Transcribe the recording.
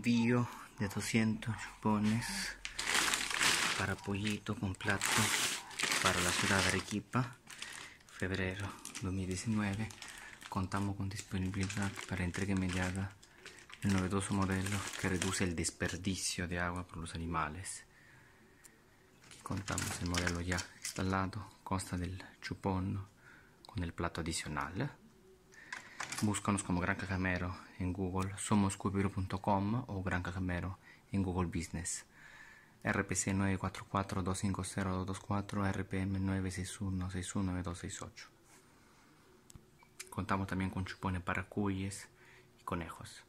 envío de 200 chupones para pollito con plato para la ciudad de Arequipa, febrero 2019. Contamos con disponibilidad para entrega inmediata el novedoso modelo que reduce el desperdicio de agua por los animales. Aquí contamos el modelo ya instalado, consta del chupón con el plato adicional. Búscanos como Gran Cacamero en Google, somoscubiro.com o Gran Cacamero en Google Business. RPC 944-250-224, RPM 961-619268. Contamos también con chupones para cuyes y conejos.